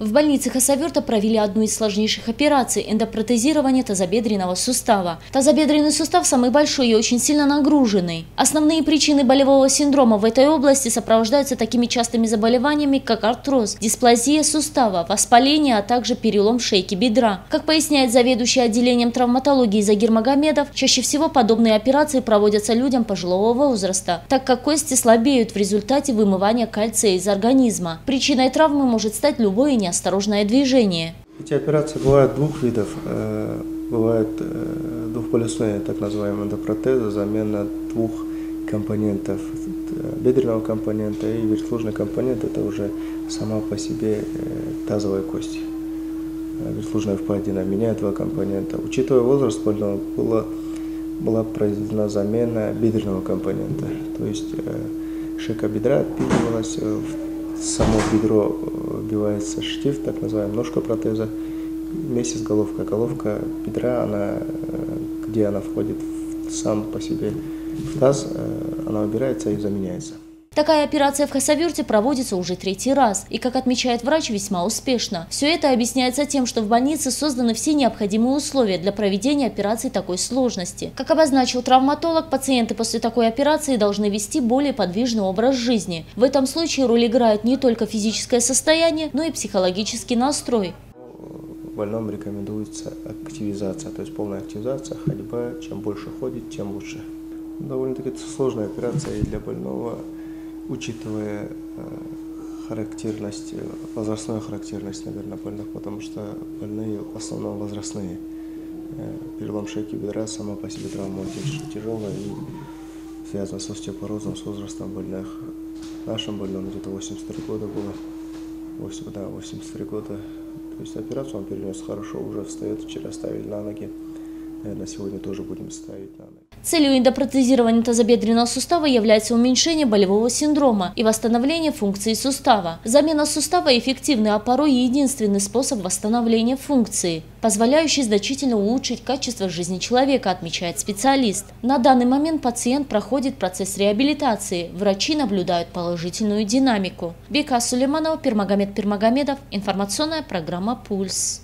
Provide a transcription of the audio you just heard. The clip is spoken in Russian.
В больнице Хасаверта провели одну из сложнейших операций – эндопротезирование тазобедренного сустава. Тазобедренный сустав самый большой и очень сильно нагруженный. Основные причины болевого синдрома в этой области сопровождаются такими частыми заболеваниями, как артроз, дисплазия сустава, воспаление, а также перелом шейки бедра. Как поясняет заведующий отделением травматологии Загир Магомедов, чаще всего подобные операции проводятся людям пожилого возраста, так как кости слабеют в результате вымывания кальция из организма. Причиной травмы может стать любое не неосторожное движение. Эти операции бывают двух видов. Э, бывают э, двухполюсные, так называемые эндопротезы, замена двух компонентов, э, бедренного компонента и верхлужный компонент, это уже сама по себе тазовая кость. Верхлужная впадина меняет два компонента. Учитывая возраст больного, была, была произведена замена бедренного компонента. То есть шейка бедра отпиливалась, само бедро вбивается штифт, так называемая ножка протеза, вместе с головкой. Головка бедра, она, э, где она входит в, сам по себе в таз, э, она убирается и заменяется. Такая операция в Хасавюрте проводится уже третий раз и, как отмечает врач, весьма успешно. Все это объясняется тем, что в больнице созданы все необходимые условия для проведения операции такой сложности. Как обозначил травматолог, пациенты после такой операции должны вести более подвижный образ жизни. В этом случае роль играет не только физическое состояние, но и психологический настрой. Больному рекомендуется активизация, то есть полная активизация, ходьба. Чем больше ходит, тем лучше. Довольно-таки сложная операция и для больного учитывая э, характерность, возрастную характерность, наверное, больных, потому что больные в основном возрастные. Э, перелом шейки бедра сама по себе травма очень тяжелая и связана с остеопорозом, с возрастом больных. Нашим больным где-то 83 года было, 8, да, 83 года. То есть операцию он перенес хорошо, уже встает, вчера ставили на ноги. Наверное, сегодня тоже будем ставить на ноги. Целью эндопротезирования тазобедренного сустава является уменьшение болевого синдрома и восстановление функции сустава. Замена сустава – эффективный, а порой единственный способ восстановления функции, позволяющий значительно улучшить качество жизни человека, отмечает специалист. На данный момент пациент проходит процесс реабилитации. Врачи наблюдают положительную динамику. Бека Сулейманова, Пермагомед Пермагомедов. Информационная программа «Пульс».